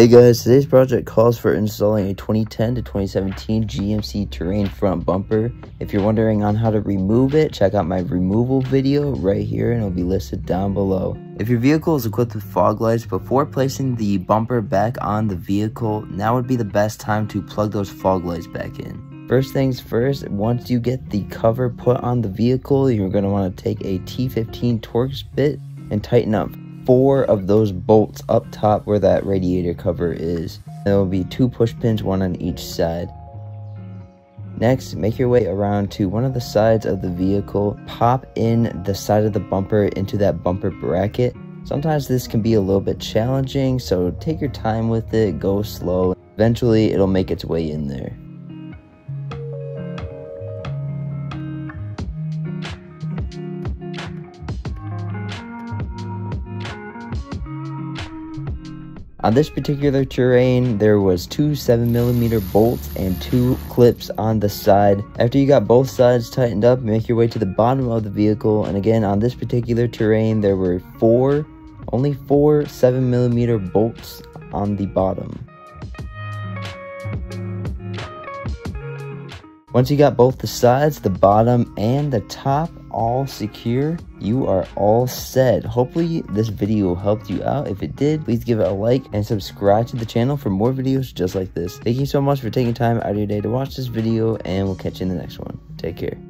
Hey guys, today's project calls for installing a 2010 to 2017 GMC Terrain front bumper. If you're wondering on how to remove it, check out my removal video right here and it'll be listed down below. If your vehicle is equipped with fog lights, before placing the bumper back on the vehicle, now would be the best time to plug those fog lights back in. First things first, once you get the cover put on the vehicle, you're going to want to take a T15 Torx bit and tighten up four of those bolts up top where that radiator cover is. There will be two push pins, one on each side. Next, make your way around to one of the sides of the vehicle. Pop in the side of the bumper into that bumper bracket. Sometimes this can be a little bit challenging, so take your time with it, go slow. Eventually, it'll make its way in there. On this particular terrain, there was two 7mm bolts and two clips on the side. After you got both sides tightened up, make your way to the bottom of the vehicle. And again, on this particular terrain, there were four, only four 7mm bolts on the bottom. Once you got both the sides, the bottom, and the top all secure, you are all set. Hopefully this video helped you out. If it did, please give it a like and subscribe to the channel for more videos just like this. Thank you so much for taking time out of your day to watch this video and we'll catch you in the next one. Take care.